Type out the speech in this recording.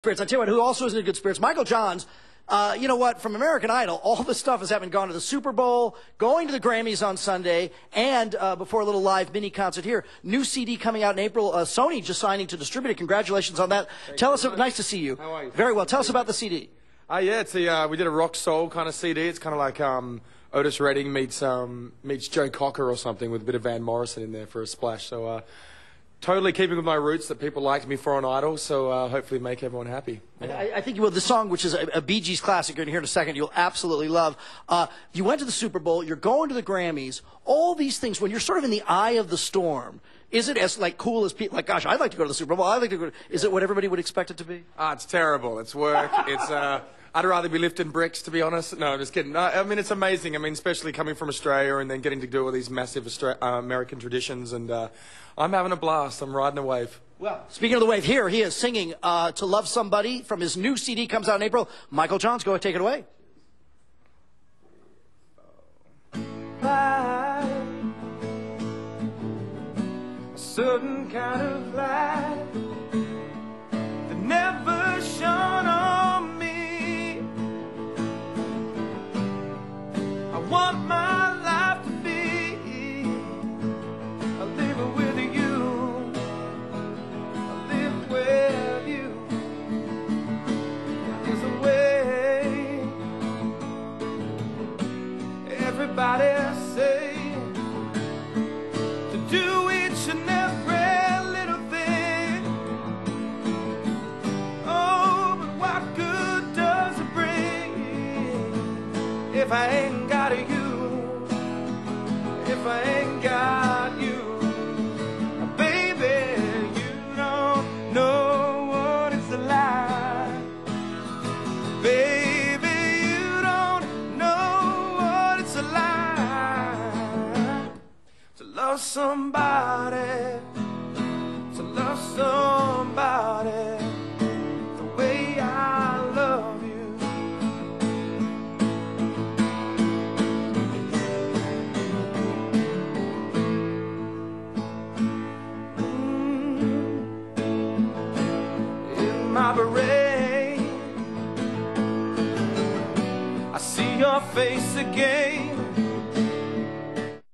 spirits. I tell you what, who also is in good spirits? Michael Johns. Uh, you know what? From American Idol, all this stuff is happened. Gone to the Super Bowl, going to the Grammys on Sunday, and uh, before a little live mini concert here. New CD coming out in April. Uh, Sony just signing to distribute it. Congratulations on that. Thank Tell us. very Nice to see you. How are you? Very well. Tell us about the CD. Uh, yeah, it's a, uh, we did a rock soul kind of CD. It's kind of like um, Otis Redding meets um, meets Joe Cocker or something with a bit of Van Morrison in there for a splash. So uh, totally keeping with my roots that people liked me for on Idol. So uh, hopefully make everyone happy. Yeah. I, I think you will. The song, which is a, a Bee Gees classic, you're going to hear in a second, you'll absolutely love. Uh, you went to the Super Bowl, you're going to the Grammys, all these things, when you're sort of in the eye of the storm, is it as like cool as people, like, gosh, I'd like to go to the Super Bowl, I'd like to go, is it what everybody would expect it to be? Ah, it's terrible. It's work. it's. Uh, I'd rather be lifting bricks, to be honest. No, I'm just kidding. No, I mean, it's amazing. I mean, especially coming from Australia and then getting to do all these massive Austra- uh, American traditions. And uh, I'm having a blast. I'm riding a wave. Well, speaking of the wave, here he is singing uh, "To Love Somebody" from his new CD comes out in April. Michael Johns, go ahead, take it away. A certain kind of light want my life to be a living with you, a live with you. There's a way. Everybody if I ain't got you? If I ain't got you, baby, you don't know what it's like. Baby, you don't know what it's like to love somebody, to love somebody my beret, I see your face again